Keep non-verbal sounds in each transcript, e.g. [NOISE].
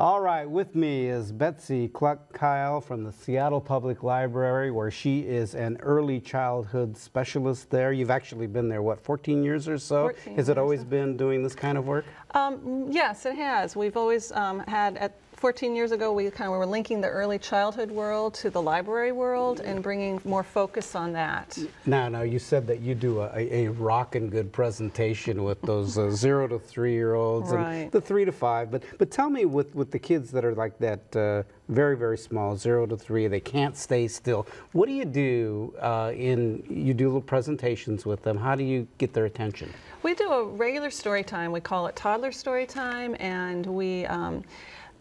All right, with me is Betsy Kluck-Keil from the Seattle Public Library, where she is an early childhood specialist there. You've actually been there, what, 14 years or so? 14 Has it always been doing this kind of work? Um, yes, it has. We've always um, had, at 14 years ago, we kind of were linking the early childhood world to the library world and bringing more focus on that. Now, now, you said that you do a, a rockin' good presentation with those uh, [LAUGHS] zero to three year olds Right. and the three to five. But but tell me with, with the kids that are like that, uh, very very small, zero to three, they can't stay still. What do you do uh, in? You do little presentations with them. How do you get their attention? We do a regular story time. We call it toddler story time, and we, um,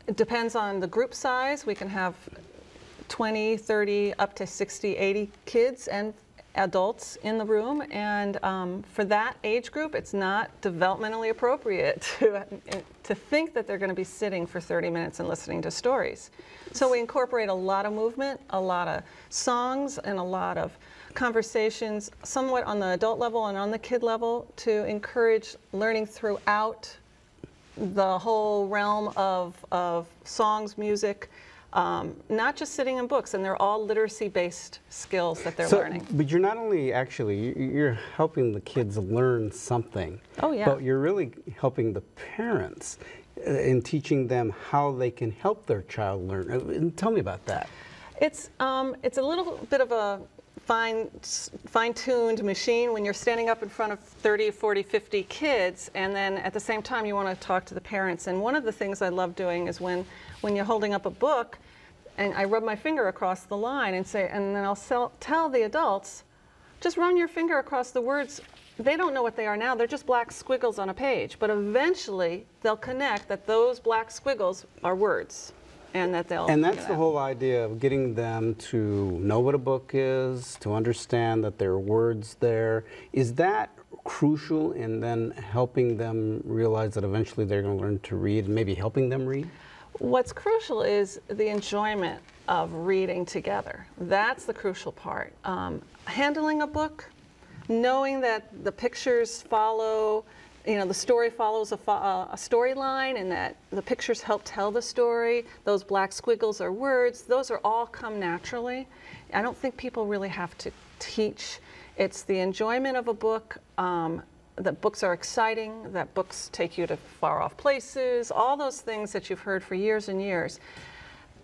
it depends on the group size. We can have 20, 30, up to 60, 80 kids and adults in the room. And um, for that age group, it's not developmentally appropriate to, [LAUGHS] to think that they're going to be sitting for 30 minutes and listening to stories. So we incorporate a lot of movement, a lot of songs, and a lot of conversations, somewhat on the adult level and on the kid level, to encourage learning throughout the whole realm of, of songs, music, um, not just sitting in books, and they're all literacy-based skills that they're So, learning. but you're not only actually you- you're helping the kids learn something. Oh, yeah. But you're really helping the parents uh, in teaching them how they can help their child learn. Uh, and Tell me about that. It's, um, it's a little bit of a fine, fine-tuned machine when you're standing up in front of 30, 40, 50 kids, and then at the same time you want to talk to the parents. And one of the things I love doing is when, when you're holding up a book, and I rub my finger across the line and say, and then I'll sell, tell the adults, just run your finger across the words. They don't know what they are now. They're just black squiggles on a page. But eventually, they'll connect that those black squiggles are words, and that they'll. And that's the whole idea of getting them to know what a book is, to understand that there are words there. Is that crucial in then helping them realize that eventually they're going to learn to read and maybe helping them read? What's crucial is the enjoyment of reading together. That's the crucial part. Um, handling a book, knowing that the pictures follow, you know, the story follows a, fo- uh, a storyline and that the pictures help tell the story. Those black squiggles are words. Those are all come naturally. I don't think people really have to teach. It's the enjoyment of a book. Um, that books are exciting, that books take you to far off places, all those things that you've heard for years and years.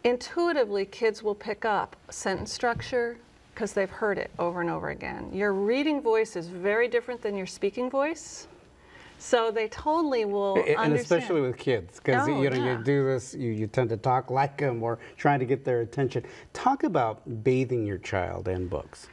Intuitively, kids will pick up sentence structure because they've heard it over and over again. Your reading voice is very different than your speaking voice. So they totally will And understand. especially with kids, because Oh, you know yeah. you do this, you, you tend to talk like them or trying to get their attention. Talk about bathing your child in books.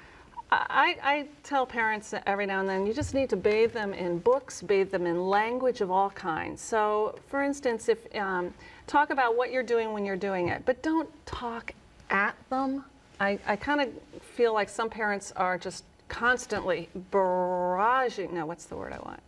I, I tell parents every now and then, you just need to bathe them in books, bathe them in language of all kinds. So, for instance, if um, talk about what you're doing when you're doing it, but don't talk at them. I, I kind of feel like some parents are just constantly barraging. No, what's the word I want?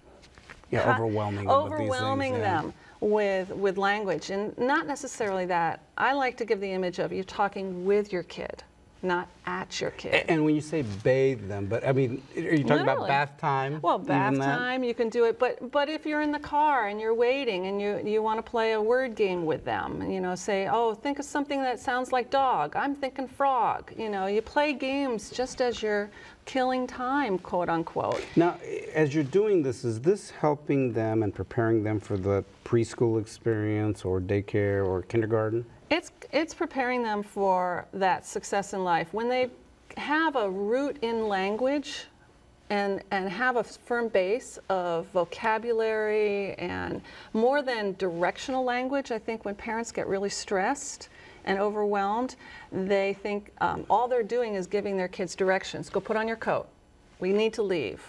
Yeah, overwhelming them with things, overwhelming yeah. with with language, and not necessarily that. I like to give the image of you talking with your kid, not at your kid. And when you say bathe them, but I mean, are you talking about bath time? Well, bath time, you can do it, but but if you're in the car and you're waiting and you you want to play a word game with them, you know, say, oh, think of something that sounds like dog. I'm thinking frog. You know, you play games just as you're killing time, quote unquote. Now, as you're doing this, is this helping them and preparing them for the preschool experience or daycare or kindergarten? It's it's preparing them for that success in life when they have a root in language and and have a firm base of vocabulary and more than directional language. I think when parents get really stressed and overwhelmed, they think um, all they're doing is giving their kids directions. Go put on your coat. We need to leave.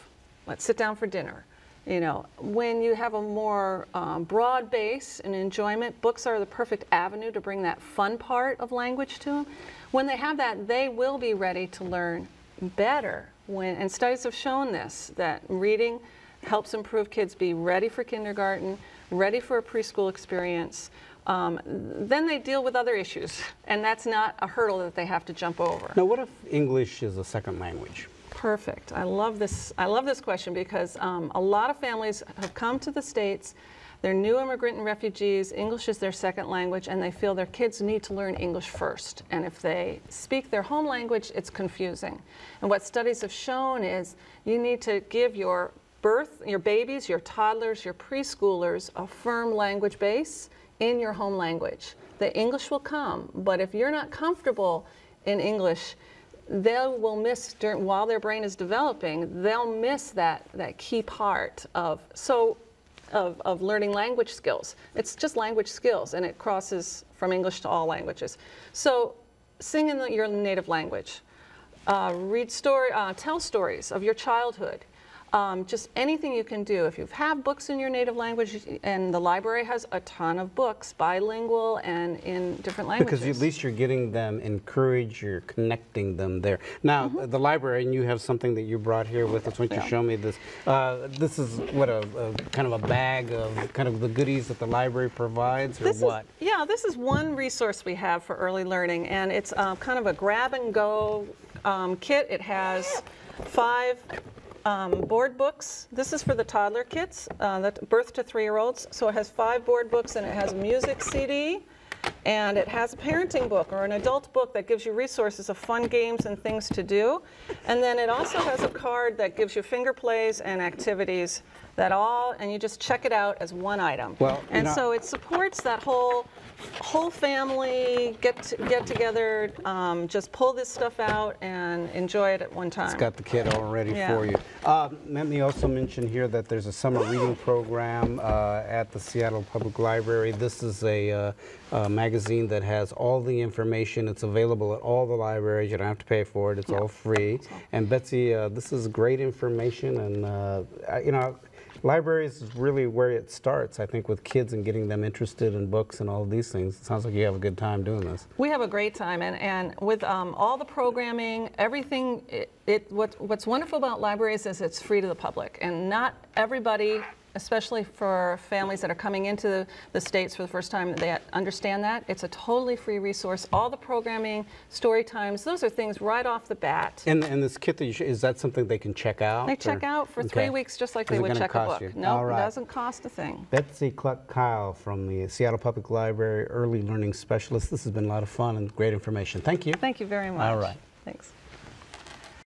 Let's sit down for dinner. You know, when you have a more um, broad base and enjoyment, books are the perfect avenue to bring that fun part of language to them. When they have that, they will be ready to learn better. When, and studies have shown this, that reading helps improve kids be ready for kindergarten, ready for a preschool experience. Um, then they deal with other issues, and that's not a hurdle that they have to jump over. Now, what if English is a second language? Perfect. I love this. I love this question because um, a lot of families have come to the states They're new immigrant and refugees. English is their second language, and they feel their kids need to learn English first. And if they speak their home language, it's confusing. And what studies have shown is you need to give your birth, your babies, your toddlers, your preschoolers a firm language base in your home language. The English will come, but if you're not comfortable in English, they will miss during, while their brain is developing. They'll miss that that key part of so of, of learning language skills. It's just language skills, and it crosses from English to all languages. So, sing in the, your native language. Uh, read story, uh, tell stories of your childhood. Um, just anything you can do. If you have books in your native language, and the library has a ton of books, bilingual and in different languages. Because at least you're getting them encouraged, you're connecting them there. Now, the library, and you have something that you brought here with us. Why don't you. Yeah. show me this? Uh, this is what a, a kind of a bag of kind of the goodies that the library provides, or This what? Is, yeah, this is one resource we have for early learning, and it's uh, kind of a grab and go um, kit. It has five um, board books. This is for the toddler kits, uh, that birth to three-year-olds. So it has five board books, and it has a music CD, and it has a parenting book or an adult book that gives you resources of fun games and things to do. And then it also has a card that gives you finger plays and activities that all, and you just check it out as one item. Well, and know- so it supports that whole whole family get to, get together, um, just pull this stuff out and enjoy it at one time. It's got the kit all ready Yeah. for you. Uh, let me also mention here that there's a summer reading program uh, at the Seattle Public Library. This is a, uh, a magazine that has all the information. It's available at all the libraries. You don't have to pay for it. It's all free. And Betsy, uh, this is great information, and uh, I- you know. Libraries is really where it starts, I think, with kids and getting them interested in books and all of these things. It sounds like you have a good time doing this. We have a great time, and, and with um, all the programming, everything, it, it, what, what's wonderful about libraries is it's free to the public, and not everybody, especially for families that are coming into the, the States for the first time, they understand that. It's a totally free resource. All the programming, story times, those are things right off the bat. And, and this kit, that is that something they can check out? They check or- out for Okay. three weeks just like they Is it would check a book. you? No, All it doesn't cost a thing. Betsy Kluck-Keil from the Seattle Public Library Early Learning Specialist. This has been a lot of fun and great information. Thank you. Thank you very much. All right. Thanks.